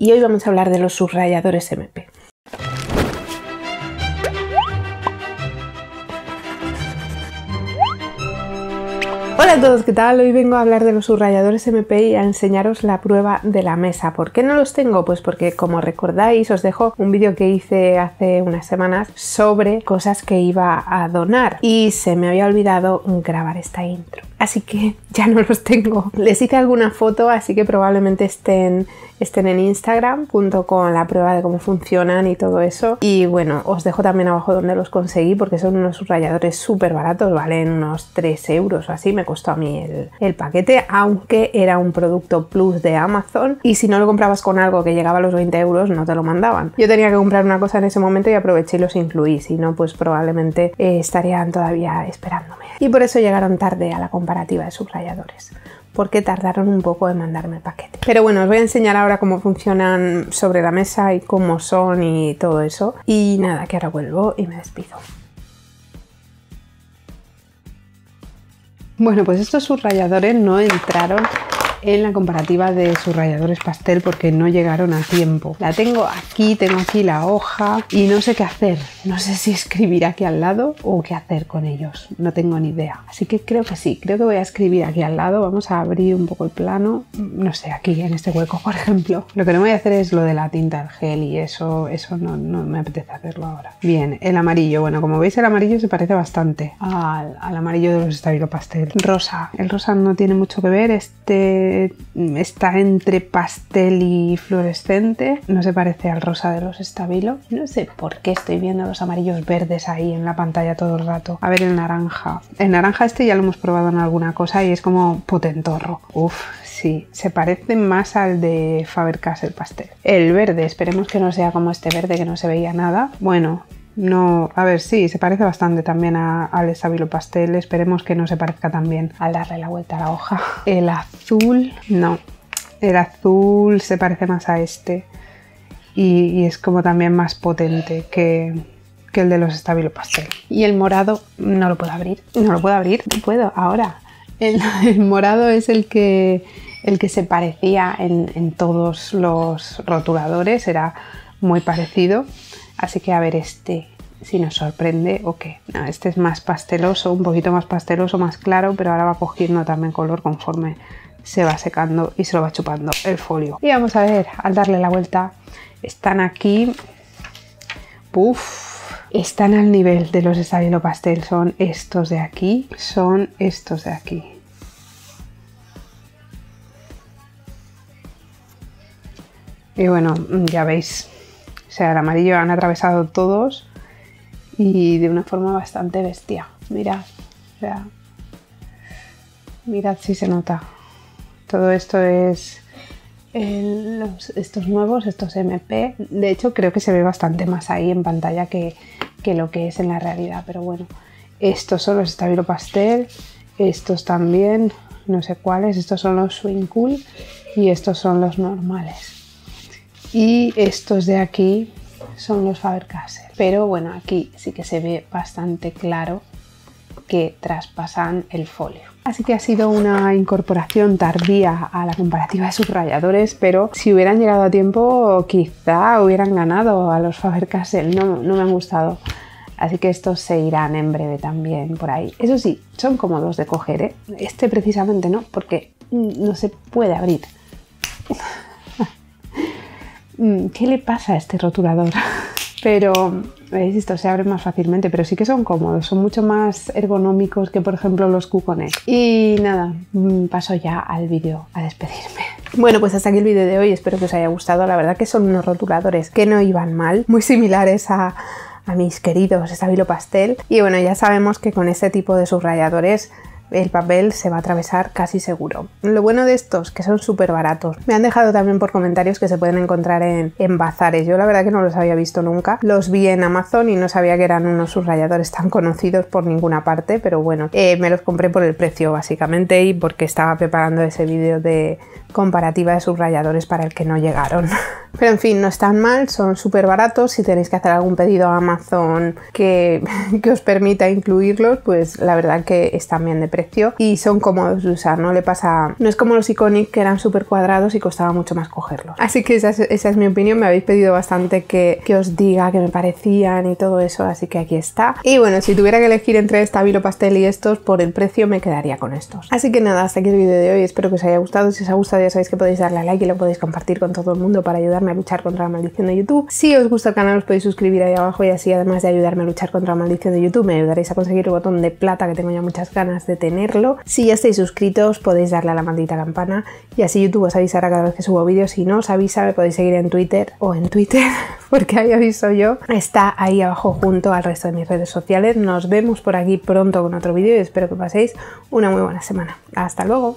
y hoy vamos a hablar de los subrayadores MP. Hola a todos, ¿qué tal? Hoy vengo a hablar de los subrayadores MP y a enseñaros la prueba de la mesa. ¿Por qué no los tengo? Pues porque como recordáis os dejo un vídeo que hice hace unas semanas sobre cosas que iba a donar y se me había olvidado grabar esta intro. Así que ya no los tengo. Les hice alguna foto, así que probablemente estén estén en Instagram junto con la prueba de cómo funcionan y todo eso. Y bueno, os dejo también abajo donde los conseguí porque son unos subrayadores súper baratos, valen unos 3 euros o así, me costó a mí el, el, paquete, aunque era un producto plus de Amazon y si no lo comprabas con algo que llegaba a los 20 euros no te lo mandaban. Yo tenía que comprar una cosa en ese momento y aproveché y los incluí, si no pues probablemente eh, estarían todavía esperándome. Y por eso llegaron tarde a la de subrayadores porque tardaron un poco en mandarme el paquete. Pero bueno, os voy a enseñar ahora cómo funcionan sobre la mesa y cómo son y todo eso. Y nada, que ahora vuelvo y me despido. Bueno, pues estos subrayadores no entraron en la comparativa de subrayadores pastel porque no llegaron a tiempo. La tengo aquí, tengo aquí la hoja y no sé qué hacer. No sé si escribir aquí al lado o qué hacer con ellos. No tengo ni idea. Así que creo que sí, creo que voy a escribir aquí al lado. Vamos a abrir un poco el plano. No sé, aquí en este hueco, por ejemplo. Lo que no voy a hacer es lo de la tinta, el gel y eso, eso no, no me apetece hacerlo ahora. Bien, el amarillo. Bueno, como veis el amarillo se parece bastante al, al amarillo de los estabilo pastel. Rosa. El rosa no tiene mucho que ver. Este está entre pastel y fluorescente. No se parece al rosa de los estabilo. No sé por qué estoy viendo los amarillos verdes ahí en la pantalla todo el rato. A ver el naranja. El naranja este ya lo hemos probado en alguna cosa y es como potentorro. Uf, sí, se parece más al de Faber-Castell pastel. El verde, esperemos que no sea como este verde que no se veía nada. Bueno, no, a ver, sí, se parece bastante también al estabilo pastel. Esperemos que no se parezca también al darle la vuelta a la hoja. El azul, no. El azul se parece más a este. Y, es como también más potente que, el de los estabilo pastel. Y el morado no lo puedo abrir. No lo puedo abrir. No puedo ahora. El, morado es el que, el que se parecía en, en todos los rotuladores. Era muy parecido. Así que a ver este si nos sorprende o qué. este es más pasteloso, un poquito más pasteloso, más claro, pero ahora va cogiendo también color conforme se va secando y se lo va chupando el folio. Y vamos a ver, al darle la vuelta, están aquí, Uf, están al nivel de los estabilo pastel, son estos de aquí, son estos de aquí. Y bueno, ya veis, o sea, el amarillo han atravesado todos y de una forma bastante bestia. Mirad, o sea, mirad si se nota. Todo esto es estos nuevos, estos MP. De hecho, creo que se ve bastante más ahí en pantalla que, que lo que es en la realidad, pero bueno. Estos son los Stabilo Pastel, estos también, no sé cuáles, estos son los Swing Cool y estos son los normales. Y estos de aquí son los Faber-Castell. Pero bueno, aquí sí que se ve bastante claro que traspasan el folio. Así que ha sido una incorporación tardía a la comparativa de subrayadores, pero si hubieran llegado a tiempo quizá hubieran ganado a los Faber-Castell. No, no me han gustado. Así que estos se irán en breve también por ahí. Eso sí, son cómodos de coger. ¿eh? Este precisamente no, porque no se puede abrir. Mm, ¿Qué le pasa a este rotulador? Pero, veis, esto se abre más fácilmente, pero sí que son cómodos, son mucho más ergonómicos que por ejemplo los cucones. Y nada, mm, paso ya al vídeo a despedirme. Bueno, pues hasta aquí el vídeo de hoy, espero que os haya gustado. La verdad que son unos rotuladores que no iban mal, muy similares a, a mis queridos Estabilo Pastel. Y bueno, ya sabemos que con este tipo de subrayadores el papel se va a atravesar casi seguro. Lo bueno de estos, que son súper baratos. Me han dejado también por comentarios que se pueden encontrar en, bazares. Yo la verdad que no los había visto nunca. Los vi en Amazon y no sabía que eran unos subrayadores tan conocidos por ninguna parte, pero bueno, eh, me los compré por el precio básicamente y porque estaba preparando ese vídeo de, comparativa de subrayadores para el que no llegaron. Pero en fin, no están mal, son súper baratos. Si tenéis que hacer algún pedido a Amazon que, que, os permita incluirlos, pues la verdad que están bien de precio y son cómodos de usar. No le pasa, no es como los Iconic que eran súper cuadrados y costaba mucho más cogerlos. Así que esa es, mi opinión. Me habéis pedido bastante que, que, os diga que me parecían y todo eso, así que aquí está. Y bueno, si tuviera que elegir entre Stabilo Pastel y estos, por el precio me quedaría con estos. Así que nada, hasta aquí el vídeo de hoy. Espero que os haya gustado. Si os ha gustado, ya sabéis que podéis darle a like y lo podéis compartir con todo el mundo para ayudar a luchar contra la maldición de YouTube. Si os gusta el canal os podéis suscribir ahí abajo y así además de ayudarme a luchar contra la maldición de YouTube me ayudaréis a conseguir el botón de plata que tengo ya muchas ganas de tenerlo. Si ya estáis suscritos podéis darle a la maldita campana y así YouTube os avisará cada vez que subo vídeos. Si no os avisa me podéis seguir en Twitter o en Twitter porque ahí aviso yo. Está ahí abajo junto al resto de mis redes sociales. Nos vemos por aquí pronto con otro vídeo y espero que paséis una muy buena semana. Hasta luego.